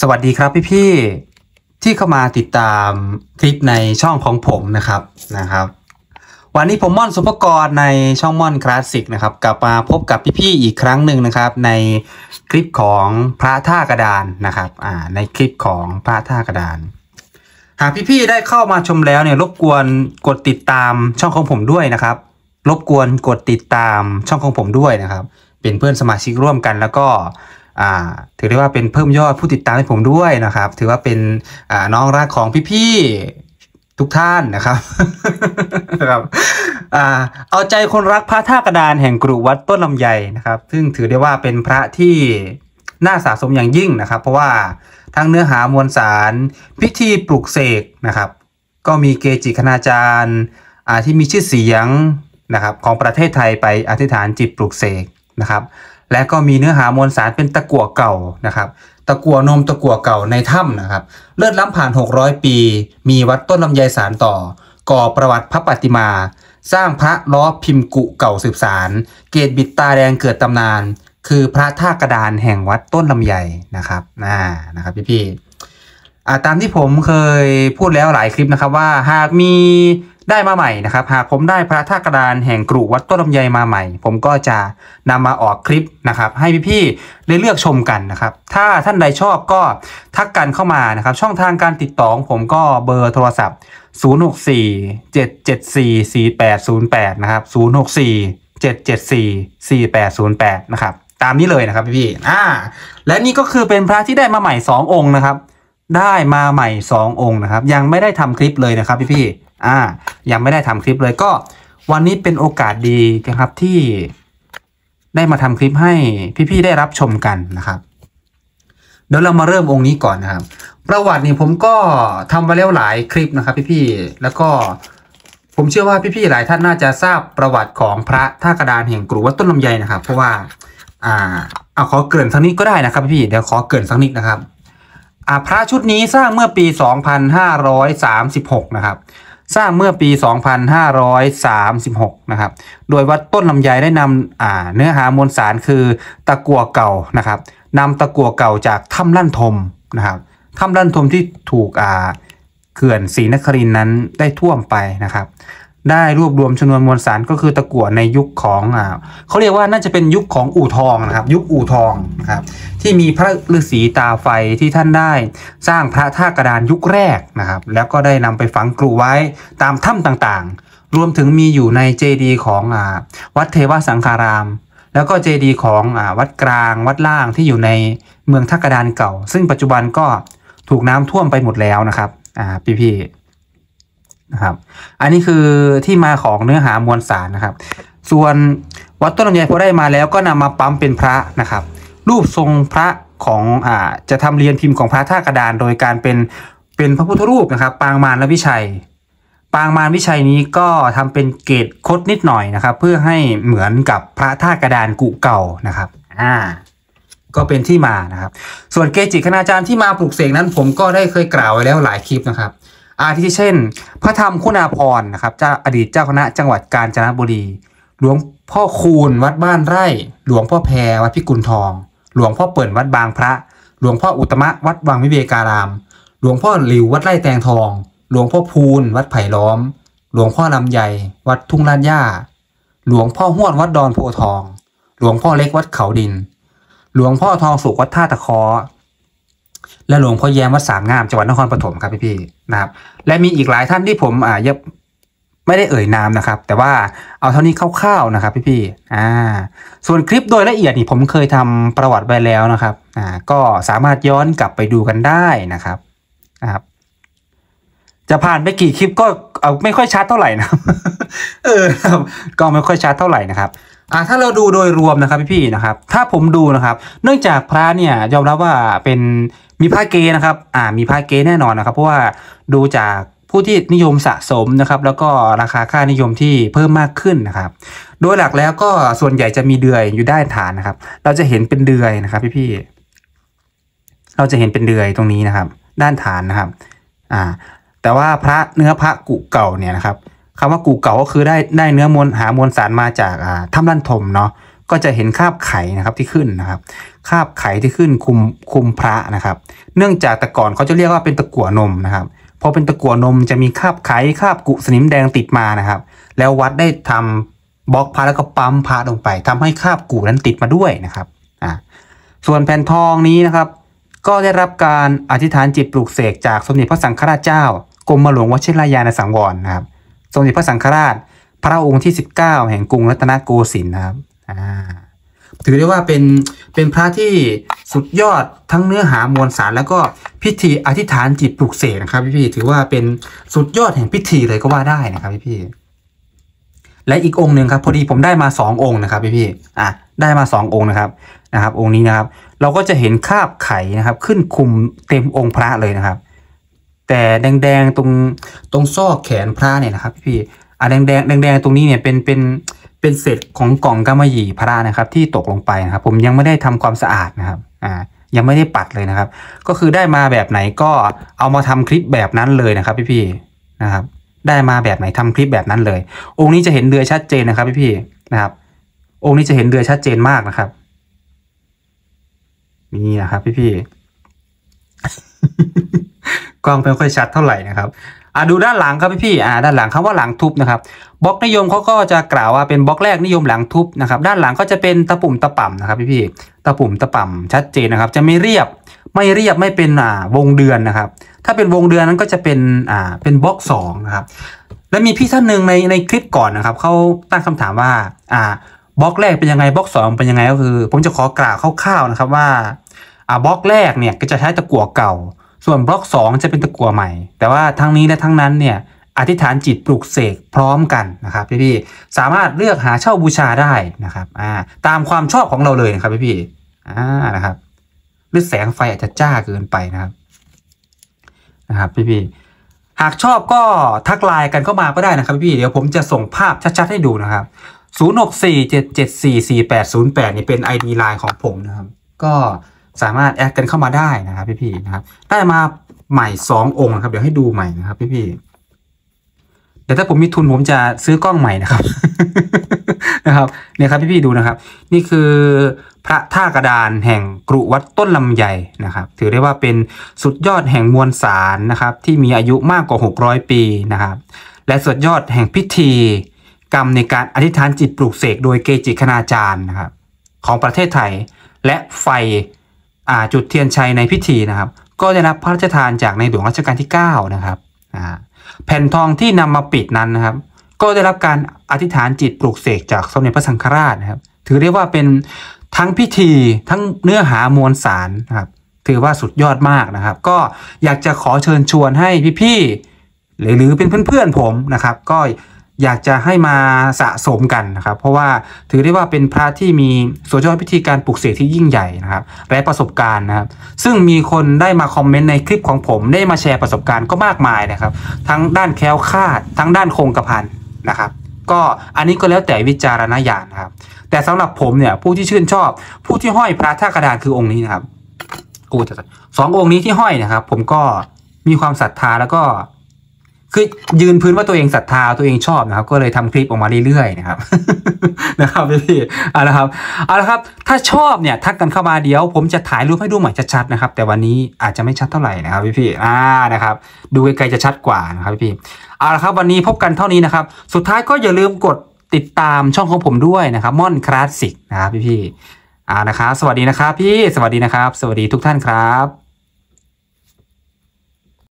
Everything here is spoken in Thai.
สวัสดีครับพี่ๆที่เข้ามาติดตามคลิปในช่องของผมนะครับนะครับ วันนี้ผมม่อนสุภกรในช่องม่อนคลาสสิกนะครับกลับมาพบกับพี่ๆอีกครั้งหนึ่งนะครับ ในคลิปของพระท่ากระดานนะครับอ่าในคลิปของพระท่ากระดาน หากพี่ๆได้เข้ามาชมแล้วเนี่ยรบกวนกดติดตามช่องของผมด้วยนะครับ รบกวนกดติดตามช่องของผมด้วยนะครับ เป็นเพื่อนสมาชิกร่วมกันแล้วก็ ถือได้ว่าเป็นเพิ่มยอดผู้ติดตามให้ผมด้วยนะครับ ถือว่าเป็นน้องรักของพี่ๆทุกท่านนะครับครับเอาใจคนรักพระท่ากระดานแห่งกรุวัดต้นลำไยนะครับ ซึ่งถือได้ว่าเป็นพระที่น่าสะสมอย่างยิ่งนะครับ เพราะว่าทั้งเนื้อหามวลสารพิธีปลุกเสกนะครับ ก็มีเกจิคณาจารย์ที่มีชื่อเสียงนะครับของประเทศไทยไปอธิษฐานจิตปลุกเสกนะครับ และก็มีเนื้อหามวลสารเป็นตะกั่วเก่านะครับตะกั่วนมตะกั่วเก่าในถ้ำนะครับ เลือดล้ำผ่าน 600 ปี มีวัดต้นลำไยสารต่อ ก่อประวัติพระปฏิมา สร้างพระล้อพิมพ์กุเก่าสืบสาร เกตบิดตาแดงเกิดตำนาน คือพระท่ากระดานแห่งวัดต้นลำไยนะครับน่านะครับพี่ๆอ่ตามที่ผมเคยพูดแล้วหลายคลิปนะครับว่าหากมี ได้มาใหม่นะครับ หากผมได้พระธาตุกระดานแห่งกรุวัดต้นลำไยมาใหม่ ผมก็จะนำมาออกคลิปนะครับ ให้พี่ๆได้เลือกชมกันนะครับ ถ้าท่านใดชอบก็ทักกันเข้ามานะครับ ช่องทางการติดต่อของผมก็เบอร์โทรศัพท์ 064 774 4808 นะครับ 064 774 4808 นะครับ ตามนี้เลยนะครับพี่ๆอ่า และนี่ก็คือเป็นพระที่ได้มาใหม่ 2 องค์นะครับ ได้มาใหม่ 2 องค์นะครับ ยังไม่ได้ทำคลิปเลยนะครับพี่ๆ อ่า ยังไม่ได้ทำคลิปเลยก็วันนี้เป็นโอกาสดีนะครับที่ได้มาทำคลิปให้พี่ๆได้รับชมกันนะครับเดี๋ยวเรามาเริ่มองค์นี้ก่อนนะครับ ประวัตินี่ผมก็ทำไปแล้วหลายคลิปนะครับ พี่ๆแล้วก็ผมเชื่อว่าพี่ๆหลายท่านน่าจะทราบประวัติของพระท่ากระดานแห่งกรุวัดต้นลำไยนะครับ เพราะว่าอ่าเอาขอเกินสักนิดก็ได้นะครับ พี่เดี๋ยวขอเกินสักนิดนะครับอ่าพระชุดนี้สร้างเมื่อปี 2536 นะครับ สร้างเมื่อปี 2536 นะครับ โดยวัดต้นลำไยได้นำเนื้อหามวลสารคือตะกั่วเก่านะครับนำตะกั่วเก่าจากถ้ำลั่นทมนะครับถ้ำลั่นทมที่ถูกเขื่อนศรีนครินนั้นได้ท่วมไปนะครับ ได้รวบรวมชนวนมวลสารก็คือตะกั่วในยุคของอ่าเขาเรียกว่าน่าจะเป็นยุคของอู่ทองนะครับ ยุคอู่ทองนะครับที่มีพระฤาษีตาไฟที่ท่านได้ สร้างพระท่ากระดานยุคแรกนะครับ แล้วก็ได้นำไปฝังกลูไว้ตามถ้ำต่างๆ รวมถึงมีอยู่ในเจดีย์ของอ่าวัดเทวสังคาราม แล้วก็เจดีย์ของอ่าวัดกลางวัดล่างที่อยู่ในเมืองท่ากระดานเก่า ซึ่งปัจจุบันก็ถูกน้ำท่วมไปหมดแล้วนะครับอ่าพี่ๆ นะครับอันนี้คือที่มาของเนื้อหามวลสารนะครับ ส่วนวัดต้นลำไยพอได้มาแล้วก็นำมาปั๊มเป็นพระนะครับ รูปทรงพระของอ่าจะทำเรียนพิมพ์ของพระท่ากระดาน โดยการเป็นเป็นพระพุทธรูปนะครับ ปางมารและวิชัย ปางมารวิชัยนี้ก็ทำเป็นเกตคดนิดหน่อยนะครับ เพื่อให้เหมือนกับพระท่ากระดานกุเก่านะครับอ่าก็เป็นที่มานะครับ ส่วนเกจิคณาจารย์ที่มาปลุกเสกนั้น ผมก็ได้เคยกล่าวไว้แล้วหลายคลิปนะครับ อาทิเช่น พระธรรมคุณาพรนะครับเจ้าอดีตเจ้าคณะจังหวัดกาญจนบุรี หลวงพ่อคูณวัดบ้านไร่ หลวงพ่อแพรวัดพิกุลทอง หลวงพ่อเปิ่นวัดบางพระ หลวงพ่ออุตมะวัดวังวิเวการาม หลวงพ่อหลิววัดไร่แตงทอง หลวงพ่อพูนวัดไผ่ล้อม หลวงพ่อลำใหญ่วัดทุ่งลาดย่า หลวงพ่อห้วนวัดดอนโพทอง หลวงพ่อเล็กวัดเขาดิน หลวงพ่อทองสุกวัดท่าตะคอ และหลวงพ่อแย้มวัดสามงามจังหวัดนครปฐมครับพี่ๆนะครับ และมีอีกหลายท่านที่ผมอ่ายังไม่ได้เอ่ยนามนะครับ แต่ว่าเอาเท่านี้คร่าวๆนะครับพี่ๆอ่า ส่วนคลิปโดยละเอียดนี่ผมเคยทำประวัติไปแล้วนะครับอ่าก็สามารถย้อนกลับไปดูกันได้นะครับนะครับ จะผ่านไปกี่คลิปก็เอาไม่ค่อยชัดเท่าไหร่นะเออครับก็ไม่ค่อยชัดเท่าไหร่นะครับ อ่าถ้าเราดูโดยรวมนะครับพี่ๆนะครับ ถ้าผมดูนะครับ เนื่องจากพระเนี่ยยอมรับว่าเป็นมีพระเกนะครับ อ่ามีพระเกแน่นอนนะครับ เพราะว่าดูจากผู้ที่นิยมสะสมนะครับ แล้วก็ราคาค่านิยมที่เพิ่มมากขึ้นนะครับ โดยหลักแล้วก็ส่วนใหญ่จะมีเดือยอยู่ด้านฐานนะครับ เราจะเห็นเป็นเดือยนะครับ พี่ๆเราจะเห็นเป็นเดือยตรงนี้นะครับ ด้านฐานนะครับ อ่า แต่ว่าพระเนื้อพระกุเก่าเนี่ยนะครับ คำว่ากุเก่าก็คือได้ได้เนื้อมวลหามวลสารมาจากอ่าถ้ำลั่นทมเนาะก็จะเห็นคาบไข่นะครับที่ขึ้นนะครับคาบไข่ที่ขึ้นคุมคุมพระนะครับ เนื่องจากแต่ก่อนเขาจะเรียกว่าเป็นตะกั่วนมนะครับพอเป็นตะกั่วนมจะมีคาบไข่คาบกุสนิมแดงติดมานะครับ แล้ววัดได้ทำบล็อกพระแล้วก็ปั๊มพระลงไปทำให้คาบกุนั้นติดมาด้วยนะครับอ่าส่วนแผ่นทองนี้นะครับ ก็ได้รับการอธิษฐานจิตปลูกเสกจากสมเด็จพระสังฆราชเจ้ากรมหลวงวชิรยานสังวรนะครับ สมเด็จพระสังฆราช พระองค์ที่ 19 แห่งกรุงรัตนโกสินทร์นะครับถือได้ว่าเป็นเป็นพระที่สุดยอดทั้งเนื้อหามวลสาร แล้วก็พิธีอธิษฐานจิตปลุกเสกนะครับพี่ๆถือว่าเป็นสุดยอดแห่งพิธีเลยก็ว่าได้นะครับพี่ๆและอีกองค์หนึ่งครับ พอดีผมได้มาสององค์นะครับพี่ๆอะได้มาสององค์นะครับนะครับ องค์นี้นะครับ เราก็จะเห็นคาบไข่นะครับ ขึ้นคุมเต็มองค์พระเลยนะครับ แต่แดงๆตรงตรงซอกแขนพระเนี่ยนะครับพี่ๆอะแดงแดงแดงแดงๆตรงนี้เนี่ยเป็นเป็นเป็นเศษของกล่องกำมะหยี่พระนะครับ ที่ตกลงไปนะครับ ผมยังไม่ได้ทำความสะอาดนะครับอ่ายังไม่ได้ปัดเลยนะครับ ก็คือได้มาแบบไหนก็เอามาทำคลิปแบบนั้นเลยนะครับพี่ๆนะครับ ได้มาแบบไหนทำคลิปแบบนั้นเลย องค์นี้จะเห็นเรือชัดเจนนะครับพี่ๆนะครับ องค์นี้จะเห็นเรือชัดเจนมากนะครับนี่นะครับพี่ๆ ล้องไม่ค่อยชัดเท่าไหร่นะครับอะดูด้านหลังครับพี่ๆอ่าด้านหลังคำว่าหลังทุบนะครับบล็อกนิยมเขาก็จะกล่าวว่าเป็นบล็อกแรกนิยมหลังทุบนะครับด้านหลังก็จะเป็นตะปุ่มตะป่ำนะครับพี่ๆตะปุ่มตะป่ำชัดเจนนะครับ จะไม่เรียบไม่เรียบไม่เป็นอ่าวงเดือนนะครับ ถ้าเป็นวงเดือนนั้นก็จะเป็นอ่าเป็นบล็อกสองนะครับและมีพี่ท่านหนึ่งในในคลิปก่อนนะครับเขาตั้งคำถามว่าอ่าบล็อกแรกเป็นยังไงบล็อกสองเป็นยังไงก็คือ ผมจะขอกล่าวคร่าวๆนะครับว่าอ่าบล็อกแรกเนี่ยก็จะใช้ตะกั่วเก่า ส่วนบล็อก 2 จะเป็นตะกั่วใหม่ แต่ว่าทั้งนี้และทั้งนั้นเนี่ยอธิษฐานจิตปลุกเสกพร้อมกันนะครับพี่ๆสามารถเลือกหาเช่าบูชาได้นะครับอ่าตามความชอบของเราเลยนะครับพี่ๆอ่านะครับหรือแสงไฟอาจจะจ้าเกินไปนะครับนะครับพี่ๆหากชอบก็ทักไลน์กันเข้ามาก็ได้นะครับพี่ๆเดี๋ยวผมจะส่งภาพชัดๆให้ดูนะครับ 0647744808 นี่เป็น ID ไลน์ของผมนะครับ ก็ สามารถแอดกันเข้ามาได้นะครับพี่ๆนะครับได้มาใหม่2องค์นะครับ เดี๋ยวให้ดูใหม่นะครับพี่ๆเดี๋ยวถ้าผมมีทุนผมจะซื้อกล้องใหม่นะครับนะครับเนี่ยครับพี่ๆดูนะครับ นี่คือพระท่ากระดานแห่งกรุวัดต้นลำไยนะครับ ถือได้ว่าเป็นสุดยอดแห่งมวลสารนะครับ ที่มีอายุมากกว่า 600 ปีนะครับ และสุดยอดแห่งพิธีกรรมในการอธิษฐานจิตปลูกเสกโดยเกจิคณาจารย์นะครับ ของประเทศไทยและไฟ จุดเทียนชัยในพิธีนะครับ ก็ได้รับพระราชทานจากในหลวงรัชกาลที่ 9 นะครับแผ่นทองที่นำมาปิดนั้นนะครับ ก็ได้รับการอธิษฐานจิตปลูกเสกจากสมเด็จพระสังฆราชนะครับ ถือได้ว่าเป็นทั้งพิธีทั้งเนื้อหามวลสารนะครับถือว่าสุดยอดมากนะครับ ก็อยากจะขอเชิญชวนให้พี่ๆหรือหรือเป็นเพื่อนๆผมนะครับ ก็ อยากจะให้มาสะสมกันนะครับ เพราะว่าถือได้ว่าเป็นพระที่มีสุดยอดพิธีการปลุกเสกที่ยิ่งใหญ่นะครับและประสบการณ์นะครับ ซึ่งมีคนได้มาคอมเมนต์ในคลิปของผมได้มาแชร์ประสบการณ์ก็มากมายนะครับ ทั้งด้านแคล้วคลาด ทั้งด้านคงกระพันนะครับ ก็อันนี้ก็แล้วแต่วิจารณญาณนะครับ แต่สำหรับผมเนี่ยผู้ที่ชื่นชอบ ผู้ที่ห้อยพระท่ากระดานคือองค์นี้นะครับโอ้แต่สององค์นี้ที่ห้อยนะครับ ผมก็มีความศรัทธาแล้วก็ คือยืนพื้นว่าตัวเองศรัทธาตัวเองชอบนะครับ ก็เลยทำคลิปออกมาเรื่อยๆนะครับนะครับพี่ๆเอาละครับเอาละครับ ถ้าชอบเนี่ยทักกันเข้ามาเดี๋ยว ผมจะถ่ายรูปให้ดูใหม่ชัดๆนะครับ แต่วันนี้อาจจะไม่ชัดเท่าไหร่นะครับพี่ๆอ่านะครับ ดูไกลๆจะชัดกว่านะครับพี่ๆเอาละครับ วันนี้พบกันเท่านี้นะครับ สุดท้ายก็อย่าลืมกดติดตามช่องของผมด้วยนะครับม่อนคลาสสิกนะครับพี่ๆอ่านะครับสวัสดีนะครับพี่สวัสดีนะครับ สวัสดีทุกท่านครับ